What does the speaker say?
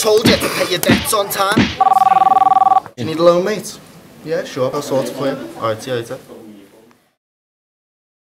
Told you to pay your debts on time. You need a loan, mate? Yeah, sure. I'll sort it for you. Alright, see you later.